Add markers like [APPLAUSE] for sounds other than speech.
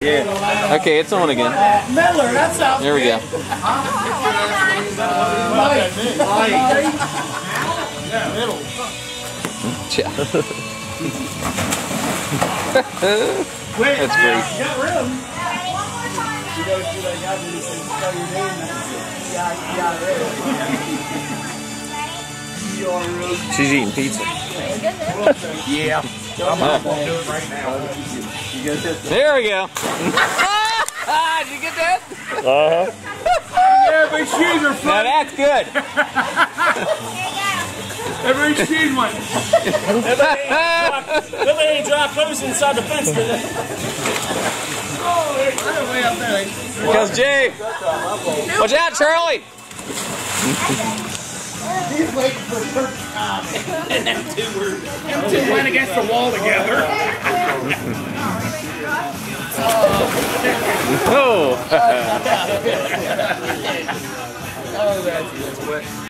Yeah. Okay, it's on again. Miller, that sounds There we go. [LAUGHS] Yeah. That's great. Got room. You go to that guy and he says, spell your name. Yeah, She's eating pizza. yeah. There we go. [LAUGHS] Did you get that? Uh-huh. Yeah, but shoes are Now that's good. [LAUGHS] Every shoes one. Nobody ain't drop close inside the fence today. Oh, they're way up there. Here comes Jay. Watch out, Charlie. He's waiting for perfect time. and them two were them two went against the wall together. Oh. [LAUGHS] Oh, that's, that's wet.